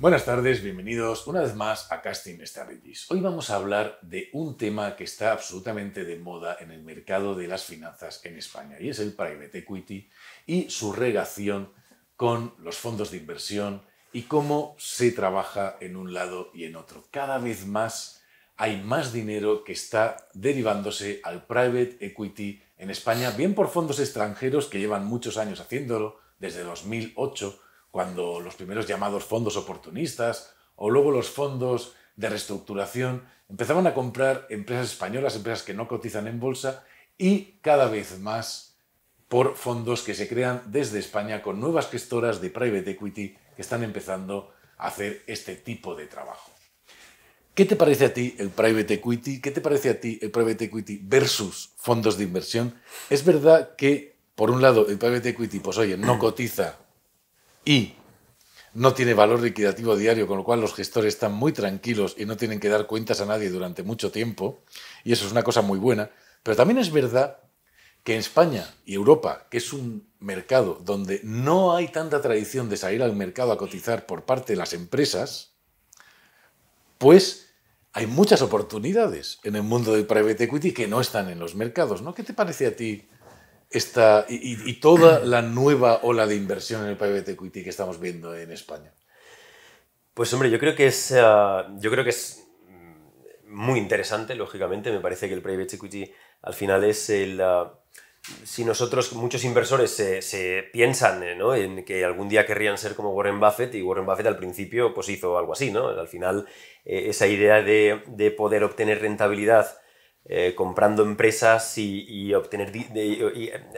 Buenas tardes, bienvenidos una vez más a Casting Strategies. Hoy vamos a hablar de un tema que está absolutamente de moda en el mercado de las finanzas en España y es el private equity y su regación con los fondos de inversión y cómo se trabaja en un lado y en otro. Cada vez más hay más dinero que está derivándose al private equity en España, bien por fondos extranjeros que llevan muchos años haciéndolo, desde 2008 cuando los primeros llamados fondos oportunistas o luego los fondos de reestructuración empezaban a comprar empresas españolas, empresas que no cotizan en bolsa y cada vez más por fondos que se crean desde España con nuevas gestoras de private equity que están empezando a hacer este tipo de trabajo. ¿Qué te parece a ti el private equity? ¿Qué te parece a ti el private equity versus fondos de inversión? Es verdad que, por un lado, el private equity, pues oye, no cotiza y no tiene valor liquidativo diario, con lo cual los gestores están muy tranquilos y no tienen que dar cuentas a nadie durante mucho tiempo, y eso es una cosa muy buena, pero también es verdad que en España y Europa, que es un mercado donde no hay tanta tradición de salir al mercado a cotizar por parte de las empresas, pues hay muchas oportunidades en el mundo del private equity que no están en los mercados, ¿no? ¿Qué te parece a ti esta, y, toda la nueva ola de inversión en el private equity que estamos viendo en España? Pues hombre, yo creo que es, eh, yo creo que es muy interesante, lógicamente. Me parece que el private equity al final es el... Eh, si nosotros, muchos inversores se, piensan eh, en que algún día querrían ser como Warren Buffett, y Warren Buffett al principio pues hizo algo así, ¿no? Al final, esa idea de, de poder obtener rentabilidad eh, comprando empresas y, obtener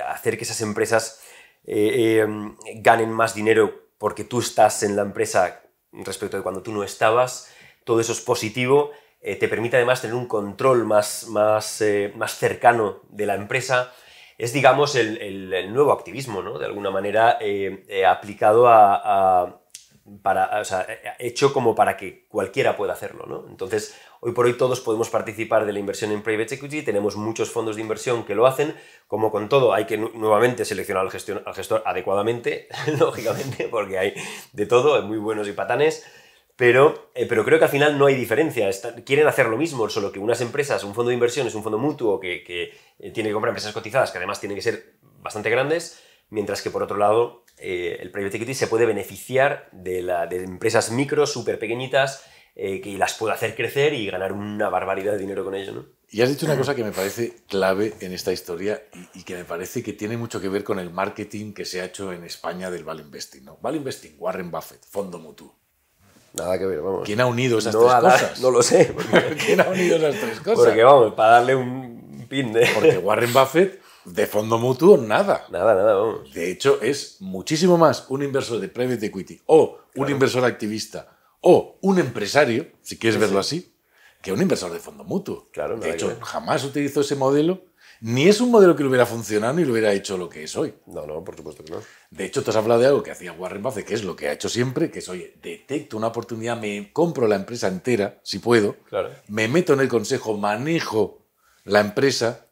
hacer que esas empresas eh, em, ganen más dinero porque tú estás en la empresa respecto de cuando tú no estabas, todo eso es positivo, eh, te permite además tener un control más, más, más cercano de la empresa. Es, digamos, el, nuevo activismo, ¿no? De alguna manera aplicado a, para, sea, hecho como para que cualquiera pueda hacerlo, ¿no? Entonces, Hoy por hoy todos podemos participar de la inversión en private equity, tenemos muchos fondos de inversión que lo hacen, como con todo hay que nuevamente seleccionar al, gestor adecuadamente, lógicamente, porque hay de todo, hay muy buenos y patanes, pero, eh, pero creo que al final no hay diferencia, quieren hacer lo mismo, solo que unas empresas, un fondo de inversión es un fondo mutuo que, eh, tiene que comprar empresas cotizadas, que además tienen que ser bastante grandes, mientras que por otro lado eh, el private equity se puede beneficiar de, la, de empresas micro, súper pequeñitas, eh, que las puedo hacer crecer y ganar una barbaridad de dinero con ello. ¿no? Y has dicho una cosa que me parece clave en esta historia y, que me parece que tiene mucho que ver con el marketing que se ha hecho en España del Val Investing. ¿no? Val Investing, Warren Buffett, fondo mutuo. Nada que ver, vamos. ¿Quién ha unido esas tres cosas? No lo sé. ¿Quién ha unido esas tres cosas? Porque vamos, para darle un pin de... Porque Warren Buffett de fondo mutuo, nada. Nada, nada, vamos. De hecho, es muchísimo más un inversor de private equity o un inversor activista o un empresario, si quieres verlo así, que un inversor de fondo mutuo. Claro, de hecho, jamás utilizó ese modelo, ni es un modelo que le hubiera funcionado ni le hubiera hecho lo que es hoy. No, no, por supuesto que no. De hecho, tú has hablado de algo que hacía Warren Buffett, que es lo que ha hecho siempre, que es, oye, detecto una oportunidad, me compro la empresa entera, si puedo, me meto en el consejo, manejo la empresa,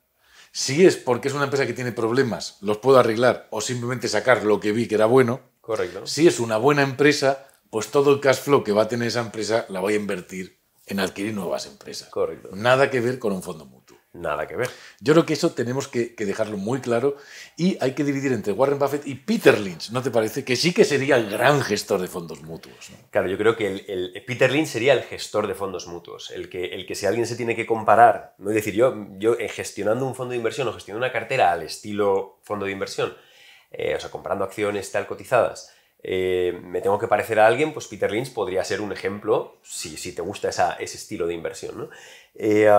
si es porque es una empresa que tiene problemas, los puedo arreglar o simplemente sacar lo que vi que era bueno. Correcto. Si es una buena empresa, pues todo el cash flow que va a tener esa empresa la voy a invertir en adquirir nuevas empresas. Correcto. Nada que ver con un fondo mutuo. Nada que ver. Yo creo que eso tenemos que, dejarlo muy claro y hay que dividir entre Warren Buffett y Peter Lynch, ¿no te parece? Que sí que sería el gran gestor de fondos mutuos. Claro, yo creo que el, Peter Lynch sería el gestor de fondos mutuos, el que, el que si alguien se tiene que comparar, no es decir, yo, yo eh, gestionando un fondo de inversión o gestionando una cartera al estilo fondo de inversión, eh, o sea, comprando acciones tal cotizadas, eh, me tengo que parecer a alguien, pues Peter Lynch podría ser un ejemplo, si, si te gusta ese estilo de inversión. ¿no? Eh,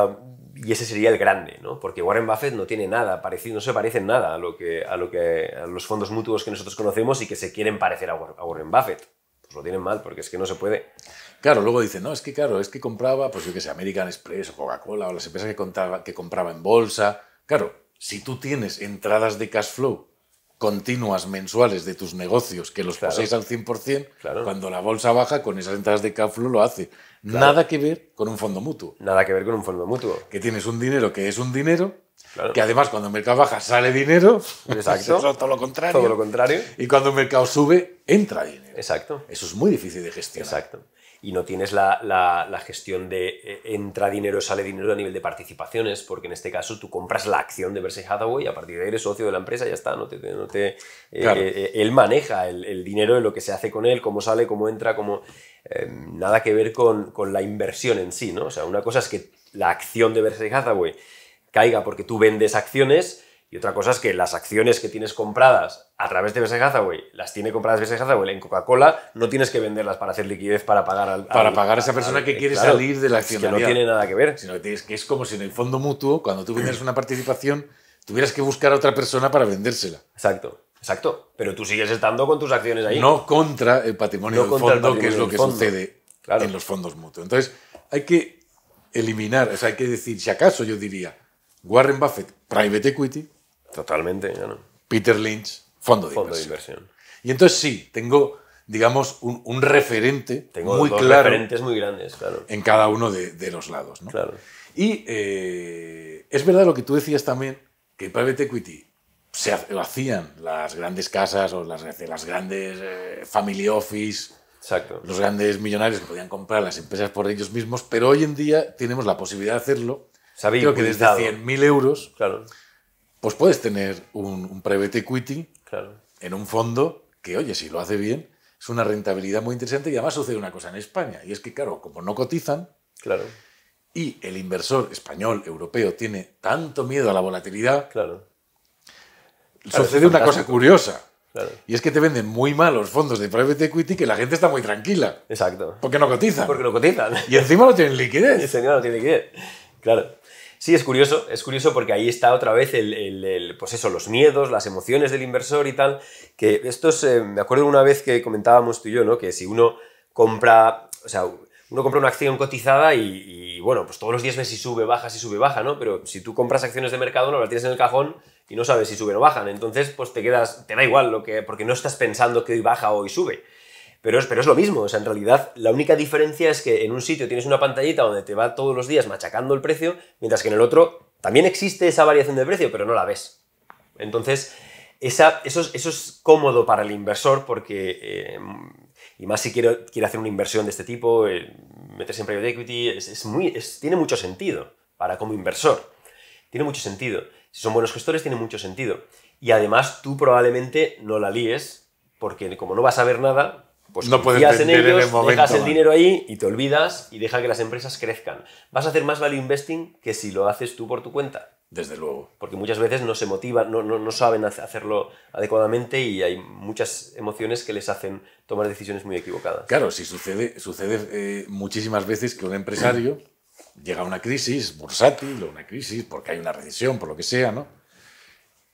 y ese sería el grande, ¿no? porque Warren Buffett no tiene nada parecido, no se parece en nada a, lo que, a, lo que, a los fondos mutuos que nosotros conocemos y que se quieren parecer a Warren Buffett. Pues lo tienen mal, porque es que no se puede. Claro, luego dicen, no, es que claro, es que compraba, pues yo que sé, American Express o Coca-Cola o las empresas que, contaba, que compraba en bolsa. Claro, si tú tienes entradas de cash flow continuas mensuales de tus negocios que los posees al 100%, cuando la bolsa baja, con esas entradas de cash flow lo hace. Nada que ver con un fondo mutuo. Nada que ver con un fondo mutuo. Que tienes un dinero que es un dinero Que además cuando el mercado baja sale dinero. Exacto. Eso es todo lo contrario. Todo lo contrario. Y cuando el mercado sube, entra dinero. Exacto. Eso es muy difícil de gestionar. Exacto. Y no tienes la, la, la gestión de eh, entra dinero, sale dinero a nivel de participaciones, porque en este caso tú compras la acción de Berkshire Hathaway y a partir de ahí eres socio de la empresa y ya está. No te, no te, eh, Claro. eh, él maneja el, el dinero, en lo que se hace con él, cómo sale, cómo entra, cómo. eh, nada que ver con, con la inversión en sí, ¿no? O sea, una cosa es que la acción de Berkshire Hathaway caiga porque tú vendes acciones y otra cosa es que las acciones que tienes compradas a través de Berkshire Hathaway, las tiene compradas Berkshire Hathaway en Coca-Cola, no tienes que venderlas para hacer liquidez para pagar al... Para al- pagar a esa al- persona que quiere claro, salir de la es que no tiene nada que ver. Sino que, tienes- que es como si en el fondo mutuo, cuando tú vendes una participación, tuvieras que buscar a otra persona para vendérsela. Exacto, exacto. Pero tú sigues estando con tus acciones ahí. No contra el patrimonio No del contra el fondo, que es lo que fondo. sucede Claro. en los fondos mutuos. Entonces, hay que eliminar, o sea, hay que decir, si acaso yo diría, Warren Buffett, Private Equity, Totalmente, ya no. Peter Lynch, fondo de Fondo de inversión. inversión. Y entonces sí, tengo, digamos, un, un referente Tengo muy dos claro referentes muy grandes, claro. en cada uno de, de los lados. ¿no? Claro. Y eh, es verdad lo que tú decías también, que el private equity se lo hacían las grandes casas o las, las grandes eh, family office, Exacto. los grandes millonarios que podían comprar las empresas por ellos mismos, pero hoy en día tenemos la posibilidad de hacerlo. Ha Creo que desde vinculizado. 100.000 euros, Claro, pues puedes tener un, un private equity claro. en un fondo que, oye, si lo hace bien, es una rentabilidad muy interesante y además sucede una cosa en España, y es que, claro, como no cotizan, Claro, y el inversor español, europeo, tiene tanto miedo a la volatilidad, claro. Claro, sucede una cosa curiosa. Claro. Y es que te venden muy mal los fondos de private equity que la gente está muy tranquila, Exacto. porque no cotizan. Porque lo cotizan. Y encima no tienen Y liquidez. no ir. Claro. Sí, es curioso, es curioso porque ahí está otra vez el, el- pues eso, los miedos, las emociones del inversor y tal. Que esto es, eh, me acuerdo una vez que comentábamos tú y yo, ¿no? Que si uno compra, o sea, uno compra una acción cotizada y, y, bueno, pues todos los días ves si sube, baja, si sube, baja, ¿no? Pero si tú compras acciones de mercado, no las tienes en el cajón y no sabes si suben o bajan. Entonces, pues te quedas, te da igual lo que, porque no estás pensando que hoy baja o hoy sube. Pero es, pero es lo mismo, o sea, en realidad la única diferencia es que en un sitio tienes una pantallita donde te va todos los días machacando el precio, mientras que en el otro también existe esa variación de precio, pero no la ves. Entonces, esa, eso, es, eso es cómodo para el inversor porque, eh, y más si quiere, hacer una inversión de este tipo, eh, meterse en private equity, es, es muy, tiene mucho sentido para como inversor. Tiene mucho sentido. Si son buenos gestores, tiene mucho sentido. Y además tú probablemente no la líes, porque como no vas a ver nada, pues No puedes confías en ellos, el momento, dejas el dinero ahí y te olvidas y deja que las empresas crezcan. Vas a hacer más value investing que si lo haces tú por tu cuenta Desde luego. porque muchas veces no se motivan, no, no, no saben hace- hacerlo adecuadamente y hay muchas emociones que les hacen tomar decisiones muy equivocadas. Claro, si sucede, sucede eh, muchísimas veces que un empresario llega a una crisis bursátil o una crisis porque hay una recesión, por lo que sea, ¿no?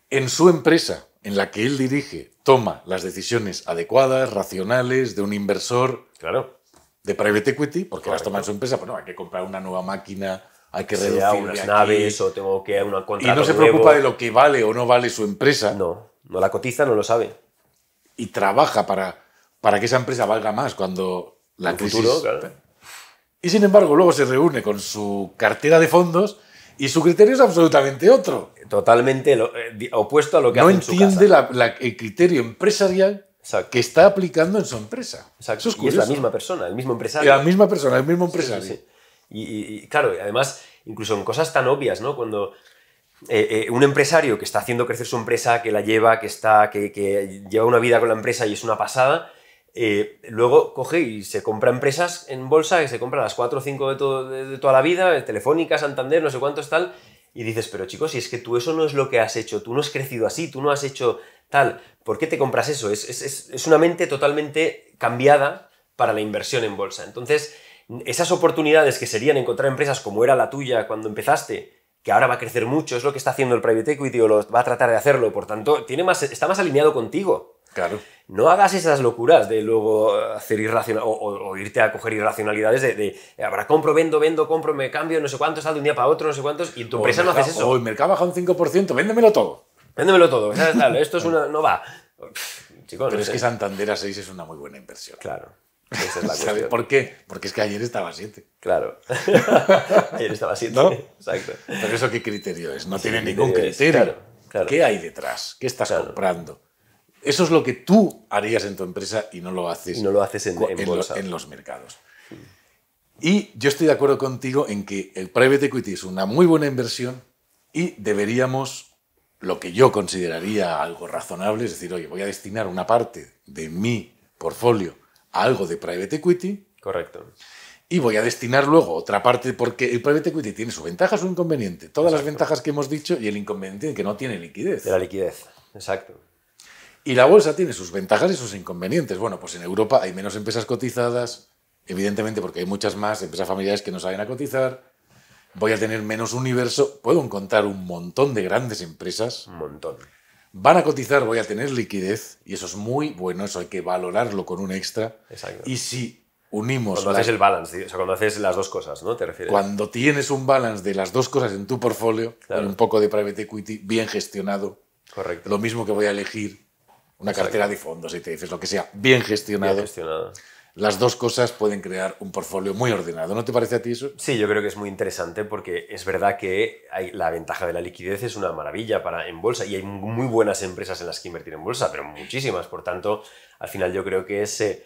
En su empresa, en la que él dirige, toma las decisiones adecuadas, racionales, de un inversor Claro. de private equity, porque las toma en su empresa, pues no, hay que comprar una nueva máquina, hay que reducir unas aquí, naves o tengo que una y no se nuevo. preocupa de lo que vale o no vale su empresa No, no la cotiza, no lo sabe. y trabaja para, para que esa empresa valga más cuando la En crisis... futuro, claro. Y sin embargo, luego se reúne con su cartera de fondos y su criterio es absolutamente otro. Totalmente lo- eh, opuesto a lo que No hace en su entiende casa. la- la- el criterio empresarial Exacto. que está aplicando en su empresa. Exacto. Eso es y es la misma persona, el mismo empresario. La misma persona, el mismo Sí, sí, empresario. sí. Y, y- y, claro, y además, incluso en cosas tan obvias, ¿no? Cuando eh, eh, un empresario que está haciendo crecer su empresa, que la lleva, que, está, que, que lleva una vida con la empresa y es una pasada, eh, luego coge y se compra empresas en bolsa, que se compra las 4 o 5 de, toda la vida, Telefónica, Santander, no sé cuántos tal, y dices, pero chicos, si es que tú eso no es lo que has hecho, tú no has crecido así, tú no has hecho tal, ¿por qué te compras eso? Es, es- es- es una mente totalmente cambiada para la inversión en bolsa. Entonces, esas oportunidades que serían encontrar empresas como era la tuya cuando empezaste, que ahora va a crecer mucho, es lo que está haciendo el private equity o lo, va a tratar de hacerlo, por tanto, tiene más, está más alineado contigo. Claro. No hagas esas locuras de luego hacer irracional o, o- o irte a coger irracionalidades de, de ahora compro, vendo, vendo, compro, me cambio, no sé cuántos, sal de un día para otro, no sé cuántos, y en tu empresa no haces eso. O el mercado baja un 5%, véndemelo todo. Véndemelo todo, esto es una. no va. Chicos, Pero no es sé. que Santander a 6 es una muy buena inversión. Claro. Esa es la cuestión. ¿Por qué? Porque es que ayer estaba a 7. Claro. ayer estaba a 7. ¿No? Exacto. Pero eso qué criterio es? No Sí, tiene ningún criterio es, claro, claro. ¿Qué hay detrás? ¿Qué estás Claro. comprando? Eso es lo que tú harías en tu empresa y no lo haces, no lo haces en- co- en lo- bolsa. en los mercados. Y yo estoy de acuerdo contigo en que el private equity es una muy buena inversión y deberíamos, lo que yo consideraría algo razonable, es decir, oye, voy a destinar una parte de mi portfolio a algo de private equity Correcto. y voy a destinar luego otra parte porque el private equity tiene su ventaja, su inconveniente. Todas las ventajas que hemos dicho y el inconveniente que no tiene liquidez. De la liquidez. Exacto. Y la bolsa tiene sus ventajas y sus inconvenientes. Bueno, pues en Europa hay menos empresas cotizadas, evidentemente porque hay muchas más empresas familiares que no saben a cotizar. Voy a tener menos universo. Puedo encontrar un montón de grandes empresas. Un montón. Van a cotizar, voy a tener liquidez. Y eso es muy bueno, eso hay que valorarlo con un extra. Exacto. Y si unimos Cuando las- haces el balance, o sea, cuando haces las dos cosas, ¿no? ¿Te refieres? cuando tienes un balance de las dos cosas en tu portfolio, Claro. con un poco de private equity bien gestionado, Correcto. lo mismo que voy a elegir una Exacto. cartera de fondos, si te dices lo que sea, bien gestionado, Bien gestionado. las dos cosas pueden crear un portfolio muy ordenado. ¿No te parece a ti eso? Sí, yo creo que es muy interesante porque es verdad que hay, la ventaja de la liquidez es una maravilla para, en bolsa y hay muy buenas empresas en las que invertir en bolsa, pero muchísimas. Por tanto, al final yo creo que es, eh,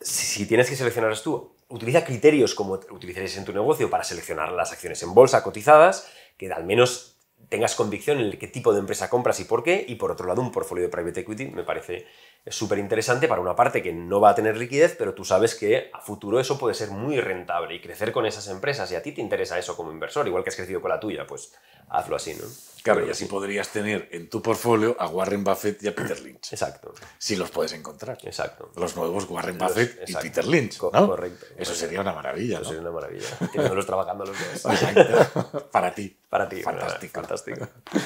si, si tienes que seleccionarlas tú, utiliza criterios como utilizarías en tu negocio para seleccionar las acciones en bolsa cotizadas, que al menos tengas convicción en qué tipo de empresa compras y por qué, y por otro lado un portfolio de private equity me parece súper interesante para una parte que no va a tener liquidez, pero tú sabes que a futuro eso puede ser muy rentable y crecer con esas empresas y a ti te interesa eso como inversor, igual que has crecido con la tuya, pues hazlo así, ¿no? Claro, Creo y así sí. podrías tener en tu portfolio a Warren Buffett y a Peter Lynch, Exacto, si los puedes encontrar. exacto. Los nuevos Warren Los- Buffett y. Peter Lynch, Co- ¿no? correcto, Eso sería una maravilla, Eso ¿no? sería una maravilla. Teniéndolos trabajando los dos. Exacto. Para ti. Para ti. Fantástico. Fantástico.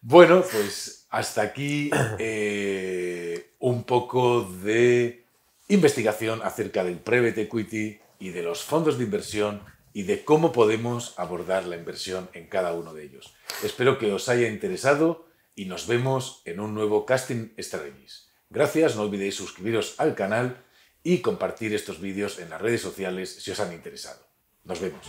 Bueno, pues hasta aquí eh, un poco de investigación acerca del private equity y de los fondos de inversión y de cómo podemos abordar la inversión en cada uno de ellos. Espero que os haya interesado y nos vemos en un nuevo Casting Strategies. Gracias, no olvidéis suscribiros al canal y compartir estos vídeos en las redes sociales si os han interesado. Nos vemos.